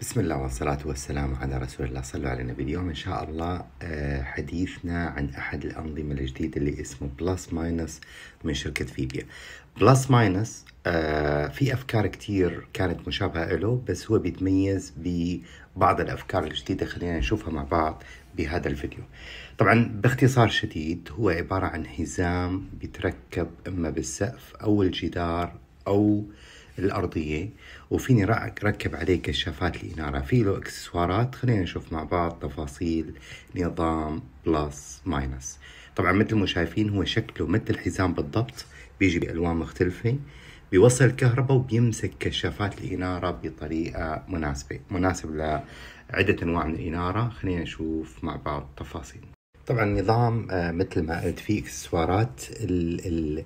بسم الله والصلاة والسلام على رسول الله. صلوا على النبي. اليوم إن شاء الله آه، حديثنا عن أحد الأنظمة الجديدة اللي اسمه Plusminus من شركة Vibia. Plusminus آه، في أفكار كتير كانت مشابهة له بس هو بيتميز ببعض الأفكار الجديدة. خلينا نشوفها مع بعض بهذا الفيديو. طبعا باختصار شديد هو عبارة عن حزام بيتركب إما بالسقف أو الجدار أو الأرضية. وفيني ركب عليه كشافات الإنارة. في له إكسسوارات. خلينا نشوف مع بعض تفاصيل. نظام Plusminus. طبعا مثل ما شايفين هو شكله مثل الحزام بالضبط. بيجي بألوان مختلفة. بيوصل الكهرباء وبيمسك كشافات الإنارة بطريقة مناسبة. مناسب لعدة أنواع من الإنارة. خلينا نشوف مع بعض تفاصيل. طبعا نظام آه، مثل ما قلت فيه إكسسوارات. ال ال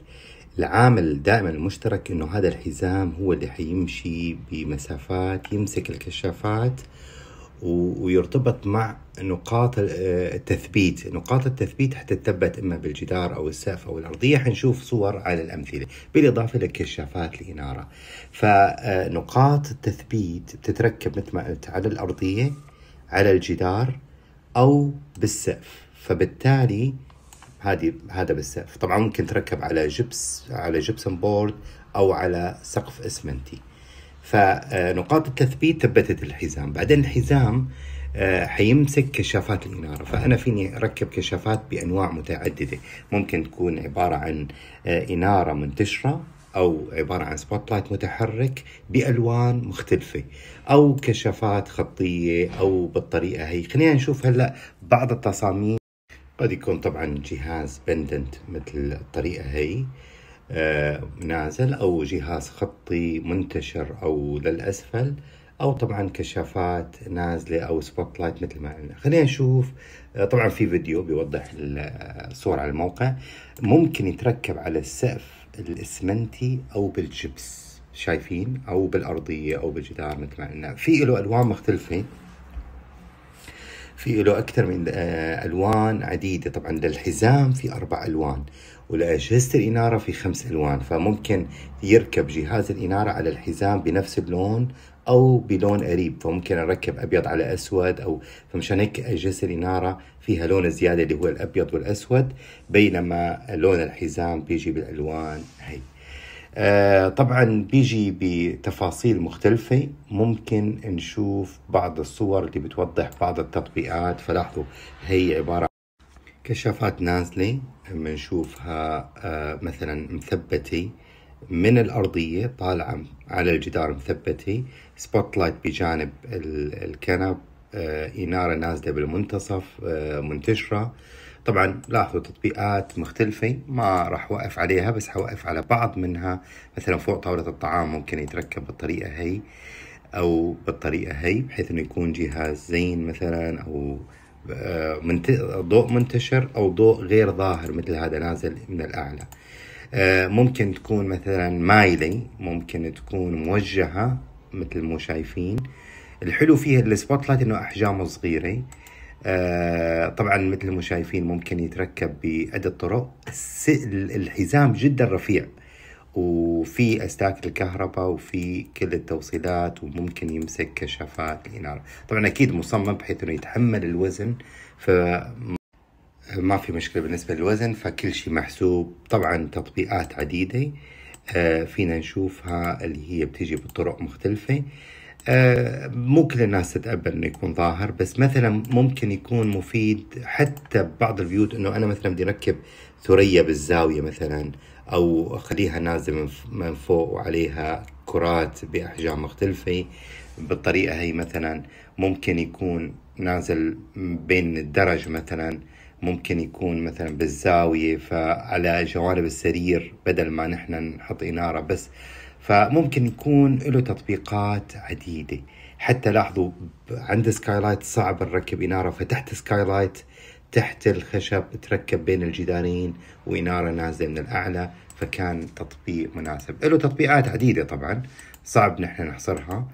العامل دائما المشترك إنه هذا الحزام هو اللي حيمشي بمسافات يمسك الكشافات ويرتبط مع نقاط التثبيت. نقاط التثبيت حتثبت إما بالجدار أو السقف أو الأرضية. حنشوف صور على الأمثلة. بالإضافة لكشافات الاناره فنقاط التثبيت بتتركب مثل ما قلت على الأرضية على الجدار أو بالسقف. فبالتالي هذه هذا بالسقف. طبعا ممكن تركب على جبس على gypsum board أو على سقف إسمنتي. فنقاط التثبيت ثبتت الحزام. بعدين الحزام آه، حيمسك كشافات الإنارة فأنا فيني أركب كشافات بأنواع متعددة. ممكن تكون عبارة عن آه، إنارة منتشرة أو عبارة عن spotlight متحرك بألوان مختلفة أو كشافات خطية أو بالطريقة هي. خلينا نشوف هلأ بعض التصاميم قد يكون طبعا جهاز pendant مثل الطريقة هي آه نازل أو جهاز خطي منتشر أو للأسفل أو طبعا كشافات نازلة أو spotlight مثل ما قلنا خلينا نشوف آه طبعا في فيديو بيوضح الصور على الموقع. ممكن يتركب على السقف الإسمنتي أو بالجبس شايفين؟ أو بالأرضية أو بالجدار مثل ما قلنا في له ألوان مختلفة في له أكثر من آه، ألوان عديدة. طبعا للحزام في أربع ألوان ولأجهزة الإنارة في خمس ألوان. فممكن يركب جهاز الإنارة على الحزام بنفس اللون أو بلون قريب. فممكن أركب أبيض على أسود أو فمشان هيك أجهزة الإنارة فيها لون زيادة اللي هو الأبيض والأسود بينما لون الحزام بيجي بالألوان هي طبعا بيجي بتفاصيل مختلفة. ممكن نشوف بعض الصور اللي بتوضح بعض التطبيقات. فلاحظوا هي عبارة كشافات نازلة بنشوفها آه مثلا مثبتة من الأرضية طالعة على الجدار مثبتة. spotlight بجانب الكنب آه إنارة نازلة بالمنتصف آه منتشرة. طبعا لاحظوا تطبيقات مختلفة ما راح وقف عليها بس حوقف على بعض منها. مثلا فوق طاولة الطعام ممكن يتركب بالطريقة هي أو بالطريقة هي بحيث إنه يكون جهاز زينة مثلا أو آه، ضوء منتشر أو ضوء غير ظاهر مثل هذا نازل من الأعلى. آه، ممكن تكون مثلا مايلة ممكن تكون موجهة مثل ما شايفين. الحلو فيها ال spotlight إنه أحجامه صغيرة. طبعا مثل ما شايفين ممكن يتركب بعدة طرق الحزام جدا رفيع وفي أستاك الكهرباء وفي كل التوصيلات وممكن يمسك كشافات الإنارة. طبعا أكيد مصمم بحيث إنه يتحمل الوزن ف ما في مشكلة بالنسبة للوزن فكل شيء محسوب. طبعا تطبيقات عديدة آه فينا نشوفها اللي هي بتيجي بطرق مختلفة. آه، مو كل الناس تتقبل إنه يكون ظاهر بس مثلا ممكن يكون مفيد حتى ببعض البيوت إنه أنا مثلا بدي اركب ثريا بالزاوية مثلا أو أخليها نازلة من فوق وعليها كرات بأحجام مختلفة بالطريقة هي مثلا. ممكن يكون نازل بين الدرج مثلا ممكن يكون مثلا بالزاوية فعلى جوانب السرير بدل ما نحن نحط إنارة بس. فممكن يكون له تطبيقات عديدة. حتى لاحظوا عند skylight صعب نركب إنارة فتحة skylight تحت الخشب تركب بين الجدارين وإنارة نازلة من الأعلى فكان تطبيق مناسب. له تطبيقات عديدة طبعا صعب نحن نحصرها.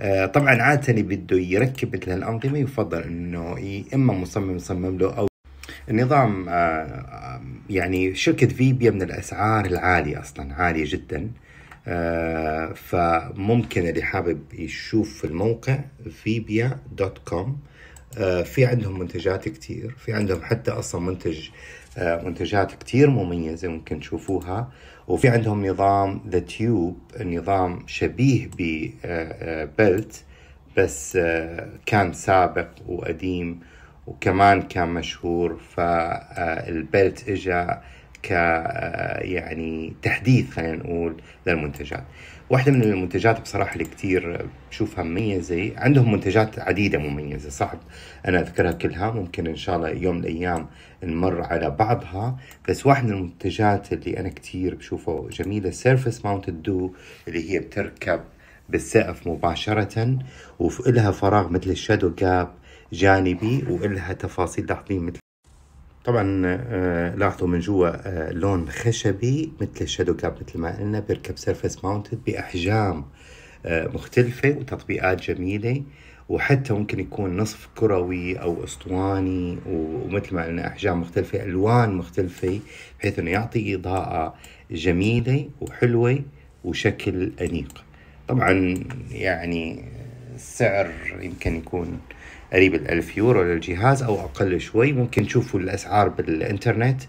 آه، طبعا عادة اللي بده يركب مثل هالأنظمة يفضل إنه إما مصمم يصمم له أو النظام آه، يعني شركة فيبيا من الأسعار العالية أصلا عالية جدا. فممكن اللي حابب يشوف في الموقع Vibia dot com في عندهم منتجات كتير في عندهم حتى أصلا منتج آه، منتجات كتير مميزة ممكن تشوفوها وفي عندهم نظام the Tube نظام شبيه بال belt بس كان سابق وقديم وكمان كان مشهور فال belt اجى ك يعني تحديث خلينا نقول للمنتجات. واحدة من المنتجات بصراحة اللي كتير بشوفها مميزة عندهم منتجات عديدة مميزة صعب أنا أذكرها كلها ممكن إن شاء الله يوم من الأيام نمر على بعضها. بس واحد من المنتجات اللي أنا كتير بشوفه جميلة surface mounted Duo اللي هي بتركب بالسقف مباشرة وإلها فراغ مثل ال shadow gap جانبي وإلها تفاصيل لاحظين مثل طبعا آه، لاحظوا من جوا آه، لون خشبي مثل ال shadow gap مثل ما قلنا بيركب surface mounted بأحجام آه، مختلفة وتطبيقات جميلة وحتى ممكن يكون نصف كروي أو أسطواني ومثل ما قلنا أحجام مختلفة ألوان مختلفة بحيث إنه يعطي إضاءة جميلة وحلوة وشكل أنيق. طبعا يعني السعر يمكن يكون قريب الألف يورو للجهاز أو أقل شوي. ممكن تشوفوا الأسعار بالإنترنت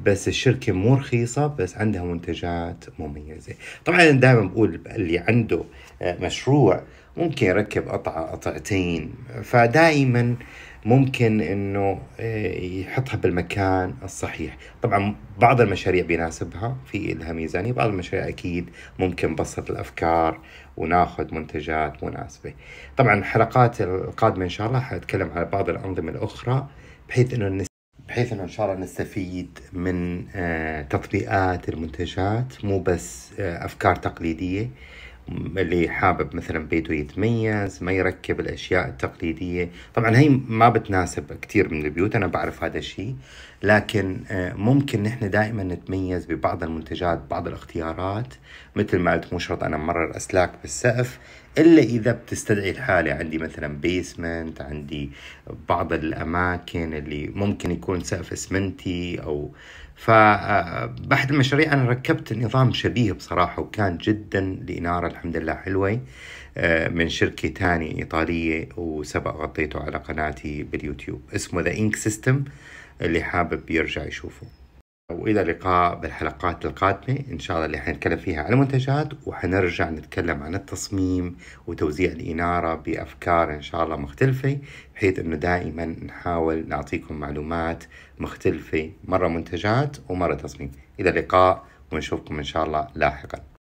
بس الشركة مو رخيصة بس عندها منتجات مميزة. طبعا أنا دائما بقول اللي عنده آه، مشروع ممكن يركب قطعة قطعتين. فدائما ممكن إنه آه، يحطها بالمكان الصحيح. طبعا بعض المشاريع بيناسبها في لها ميزانية بعض المشاريع أكيد ممكن نبسط الأفكار وناخذ منتجات مناسبة. طبعا الحلقات القادمة إن شاء الله حاتكلم على بعض الأنظمة الأخرى بحيث إنه بحيث إنه إن شاء الله نستفيد من آه، تطبيقات المنتجات مو بس آه، أفكار تقليدية. اللي حابب مثلا بيته يتميز ما يركب الأشياء التقليدية. طبعا هي ما بتناسب كثير من البيوت أنا بعرف هذا الشيء. لكن آه، ممكن نحن دائما نتميز ببعض المنتجات بعض الاختيارات. مثل ما قلت مو شرط أنا مرر اسلاك بالسقف. إلا إذا بتستدعي الحالة عندي مثلا بيسمنت عندي بعض الأماكن اللي ممكن يكون سقف اسمنتي أو فبأحد المشاريع أنا ركبت نظام شبيه بصراحة وكان جدا لإنارة الحمد لله حلوة آه، من شركة تانية إيطالية وسبق غطيته على قناتي باليوتيوب اسمه the Ink System اللي حابب يرجع يشوفه. والى اللقاء بالحلقات القادمة. إن شاء الله اللي حنتكلم فيها عن المنتجات وحنرجع نتكلم عن التصميم وتوزيع الإنارة بأفكار إن شاء الله مختلفة بحيث إنه دائما نحاول نعطيكم معلومات مختلفة. مرة منتجات ومرة تصميم. إلى اللقاء ونشوفكم إن شاء الله لاحقا.